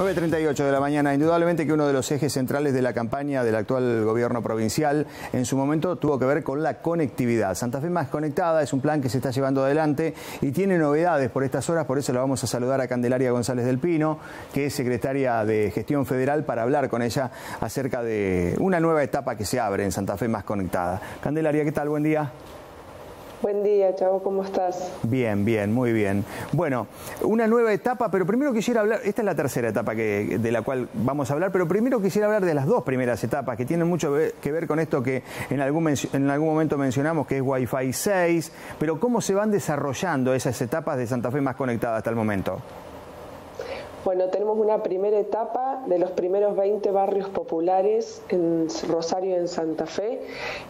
9.38 de la mañana, indudablemente que uno de los ejes centrales de la campaña del actual gobierno provincial en su momento tuvo que ver con la conectividad. Santa Fe Más Conectada es un plan que se está llevando adelante y tiene novedades por estas horas, por eso la vamos a saludar a Candelaria González del Pino, que es secretaria de Gestión Federal, para hablar con ella acerca de una nueva etapa que se abre en Santa Fe Más Conectada. Candelaria, ¿qué tal? Buen día. Buen día, Chavo, ¿cómo estás? Bien, bien, muy bien. Bueno, una nueva etapa, pero primero quisiera hablar, esta es la tercera etapa que, de la cual vamos a hablar, pero primero quisiera hablar de las dos primeras etapas que tienen mucho que ver con esto que en algún, en algún momento mencionamos, que es Wi-Fi 6, pero cómo se van desarrollando esas etapas de Santa Fe más conectada hasta el momento. Bueno, tenemos una primera etapa de los primeros 20 barrios populares en Rosario en Santa Fe.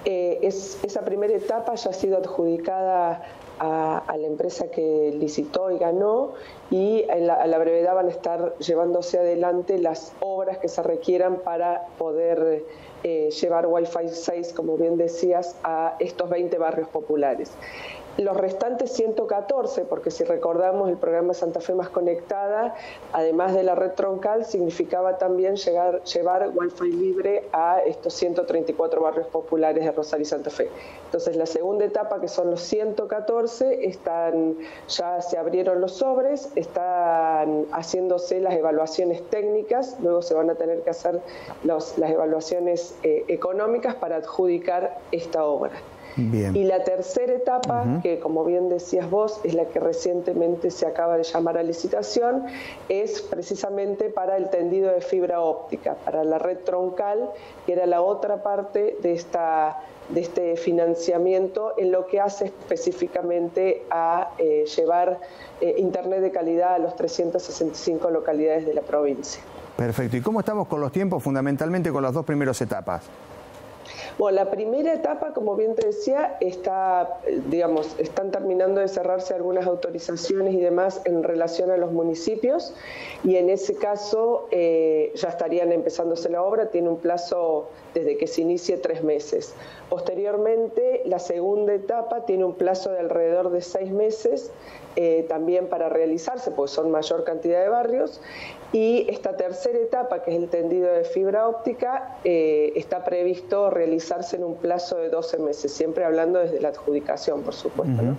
Eh, esa primera etapa ya ha sido adjudicada a, la empresa que licitó y ganó y a la brevedad van a estar llevándose adelante las obras que se requieran para poder eh, llevar Wi-Fi 6, como bien decías, a estos 20 barrios populares. Los restantes 114, porque si recordamos el programa Santa Fe Más Conectada, además de la red troncal, significaba también llegar, llevar Wi-Fi libre a estos 134 barrios populares de Rosario y Santa Fe. Entonces, la segunda etapa, que son los 114, están, ya se abrieron los sobres, están haciéndose las evaluaciones técnicas, luego se van a tener que hacer las evaluaciones eh, económicas para adjudicar esta obra. Y la tercera etapa, que como bien decías vos, es la que recientemente se acaba de llamar a licitación, es precisamente para el tendido de fibra óptica, para la red troncal, que era la otra parte de esta de este financiamiento en lo que hace específicamente a eh, llevar eh, Internet de calidad a los 365 localidades de la provincia. Perfecto. ¿Y cómo estamos con los tiempos, fundamentalmente con las dos primeras etapas? Bueno, la primera etapa, como bien te decía, está, digamos, están terminando de cerrarse algunas autorizaciones y demás en relación a los municipios y en ese caso eh, ya estarían empezándose la obra, tiene un plazo desde que se inicie tres meses. Posteriormente, la segunda etapa tiene un plazo de alrededor de seis meses eh, también para realizarse, porque son mayor cantidad de barrios. Y esta tercera etapa, que es el tendido de fibra óptica, eh, está previsto realizarse en un plazo de 12 meses, siempre hablando desde la adjudicación, por supuesto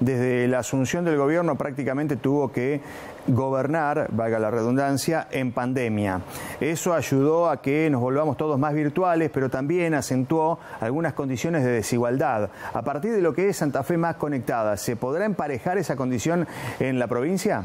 desde la asunción del gobierno prácticamente tuvo que gobernar, valga la redundancia, en pandemia. Eso ayudó a que nos volvamos todos más virtuales, pero también acentuó algunas condiciones de desigualdad. A partir de lo que es Santa Fe más conectada, ¿se podrá emparejar esa condición en la provincia?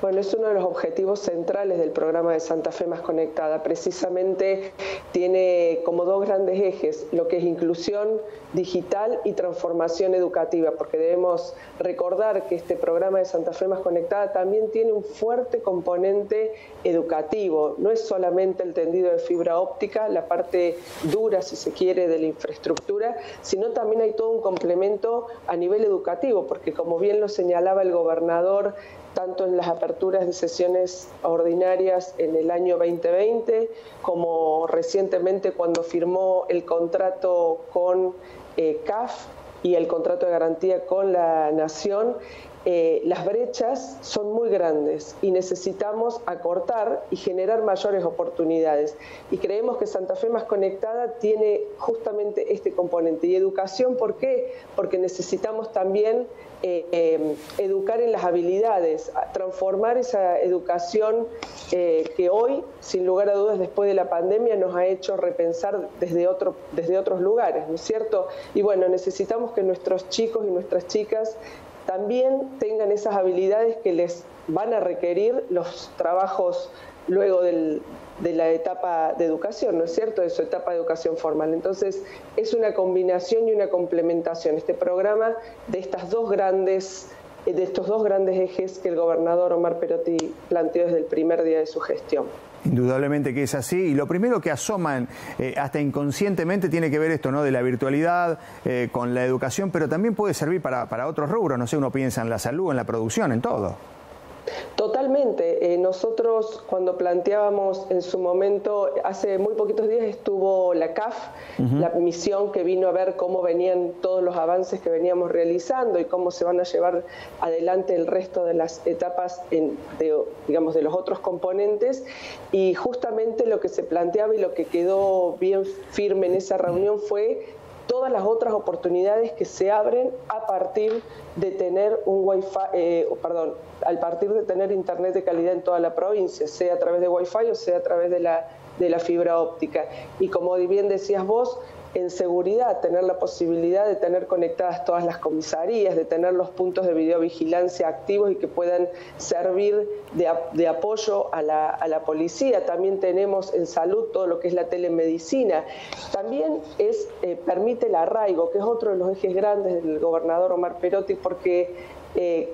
Bueno, es uno de los objetivos centrales del programa de Santa Fe Más Conectada. Precisamente tiene como dos grandes ejes, lo que es inclusión digital y transformación educativa, porque debemos recordar que este programa de Santa Fe Más Conectada también tiene un fuerte componente educativo. No es solamente el tendido de fibra óptica, la parte dura, si se quiere, de la infraestructura, sino también hay todo un complemento a nivel educativo, porque como bien lo señalaba el gobernador, tanto en las aperturas de sesiones ordinarias en el año 2020 como recientemente cuando firmó el contrato con eh, CAF y el contrato de garantía con la Nación, eh, las brechas son muy grandes y necesitamos acortar y generar mayores oportunidades. Y creemos que Santa Fe más conectada tiene justamente este componente. Y educación, ¿por qué? Porque necesitamos también eh, em, educar en las habilidades, transformar esa educación eh, que hoy, sin lugar a dudas, después de la pandemia, nos ha hecho repensar desde, otro, desde otros lugares, ¿no es cierto? Y bueno, necesitamos que nuestros chicos y nuestras chicas también tengan esas habilidades que les van a requerir los trabajos luego de la etapa de educación, ¿no es cierto?, de su etapa de educación formal. Entonces, es una combinación y una complementación, este programa, de estas dos grandes de estos dos grandes ejes que el gobernador Omar Perotti planteó desde el primer día de su gestión. Indudablemente que es así. Y lo primero que asoman, eh, hasta inconscientemente, tiene que ver esto, ¿no? De la virtualidad eh, con la educación, pero también puede servir para, para otros rubros. No sé, uno piensa en la salud, en la producción, en todo. Totalmente. Eh, nosotros cuando planteábamos en su momento, hace muy poquitos días estuvo la CAF, la misión que vino a ver cómo venían todos los avances que veníamos realizando y cómo se van a llevar adelante el resto de las etapas de, digamos, de los otros componentes. Y justamente lo que se planteaba y lo que quedó bien firme en esa reunión fue todas las otras oportunidades que se abren a partir de tener un wifi, eh, perdón, al partir de tener internet de calidad en toda la provincia, sea a través de wifi o sea a través de la, de la fibra óptica. Y como bien decías vos, en seguridad, tener la posibilidad de tener conectadas todas las comisarías, de tener los puntos de videovigilancia activos y que puedan servir de, apoyo a la, policía. También tenemos en salud todo lo que es la telemedicina. También es, eh, permite el arraigo, que es otro de los ejes grandes del gobernador Omar Perotti, porque eh,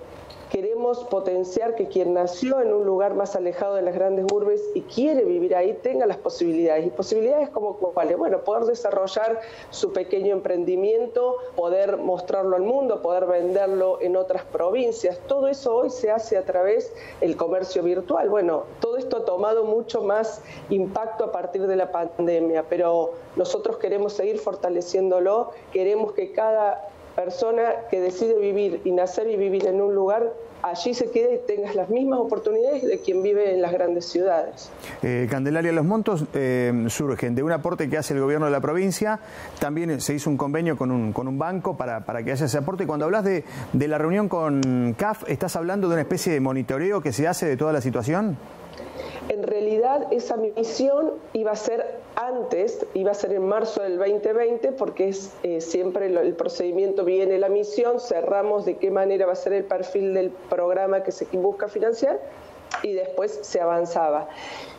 queremos potenciar que quien nació en un lugar más alejado de las grandes urbes y quiere vivir ahí tenga las posibilidades. Y posibilidades como cuáles? Bueno, poder desarrollar su pequeño emprendimiento, poder mostrarlo al mundo, poder venderlo en otras provincias. Todo eso hoy se hace a través del comercio virtual. Bueno, todo esto ha tomado mucho más impacto a partir de la pandemia, pero nosotros queremos seguir fortaleciéndolo, queremos que cada persona que decide vivir y nacer y vivir en un lugar, allí se quede y tengas las mismas oportunidades de quien vive en las grandes ciudades. Eh, Candelaria, los montos eh, surgen de un aporte que hace el gobierno de la provincia, también se hizo un convenio con un, con un banco para, para que haya ese aporte. Cuando hablas de, de la reunión con CAF, ¿estás hablando de una especie de monitoreo que se hace de toda la situación? En realidad esa misión iba a ser antes, iba a ser en marzo del 2020, porque es eh, siempre el, procedimiento viene la misión, cerramos de qué manera va a ser el perfil del programa que se busca financiar y después se avanzaba.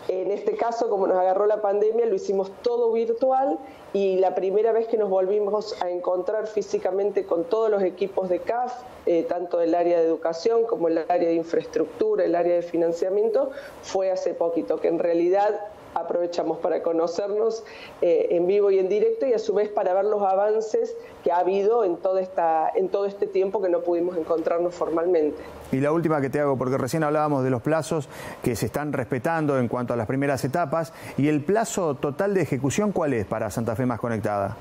En este caso, como nos agarró la pandemia, lo hicimos todo virtual y la primera vez que nos volvimos a encontrar físicamente con todos los equipos de CAF, eh, tanto del área de educación como el área de infraestructura, el área de financiamiento, fue hace poquito, que en realidad aprovechamos para conocernos eh, en vivo y en directo y a su vez para ver los avances que ha habido en, esta, en todo este tiempo que no pudimos encontrarnos formalmente. Y la última que te hago, porque recién hablábamos de los plazos que se están respetando en cuanto a las primeras etapas, y el plazo total de ejecución, ¿cuál es para Santa Fe Más Conectada?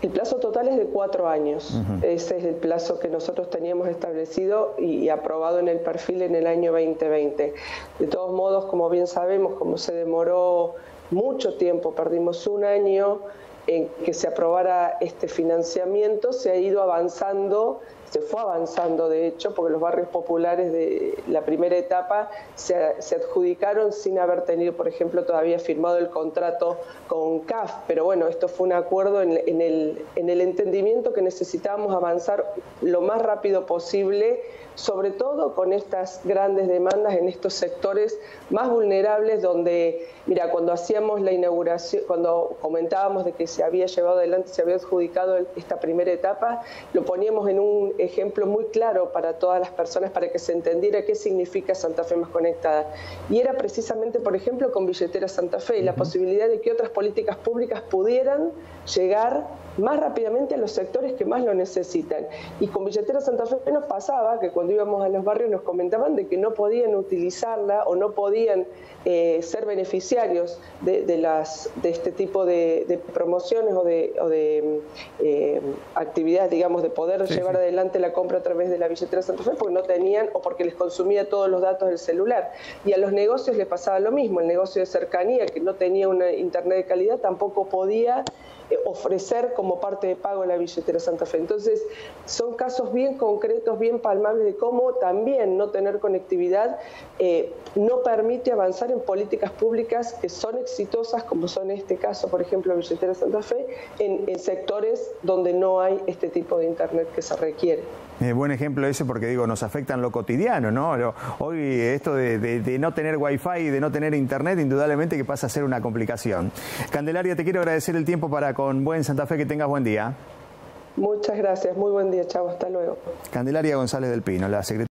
El plazo total es de cuatro años. Ese es el plazo que nosotros teníamos establecido y aprobado en el perfil en el año 2020. De todos modos, como bien sabemos, como se demoró mucho tiempo, perdimos un año en que se aprobara este financiamiento, se ha ido avanzando se fue avanzando, de hecho, porque los barrios populares de la primera etapa se, adjudicaron sin haber tenido, por ejemplo, todavía firmado el contrato con CAF. Pero bueno, esto fue un acuerdo en, el, en el entendimiento que necesitábamos avanzar lo más rápido posible sobre todo con estas grandes demandas en estos sectores más vulnerables donde, mira, cuando hacíamos la inauguración, cuando comentábamos de que se había llevado adelante, se había adjudicado esta primera etapa, lo poníamos en un ejemplo muy claro para todas las personas para que se entendiera qué significa Santa Fe más conectada. Y era precisamente, por ejemplo, con Billetera Santa Fe y la posibilidad de que otras políticas públicas pudieran llegar más rápidamente a los sectores que más lo necesitan. Y con Billetera Santa Fe nos pasaba que cuando íbamos a los barrios nos comentaban de que no podían utilizarla o no podían eh, ser beneficiarios de, las, de este tipo de, promociones o de, eh, actividades, digamos, de poder llevar adelante la compra a través de la billetera Santa Fe porque no tenían o porque les consumía todos los datos del celular. Y a los negocios les pasaba lo mismo, el negocio de cercanía que no tenía una internet de calidad tampoco podía ofrecer como parte de pago la billetera Santa Fe. Entonces, son casos bien concretos, bien palmables de cómo también no tener conectividad eh, no permite avanzar en políticas públicas que son exitosas, como son este caso, por ejemplo, la billetera Santa Fe, en, sectores donde no hay este tipo de Internet que se requiere. Eh, buen ejemplo ese porque digo, nos afecta en lo cotidiano, ¿no? Hoy esto de, de, no tener wifi y de no tener internet, indudablemente que pasa a ser una complicación. Candelaria, te quiero agradecer el tiempo para con Buen Santa Fe, que tengas buen día. Muchas gracias, muy buen día, chao, hasta luego. Candelaria González del Pino, la secretaria.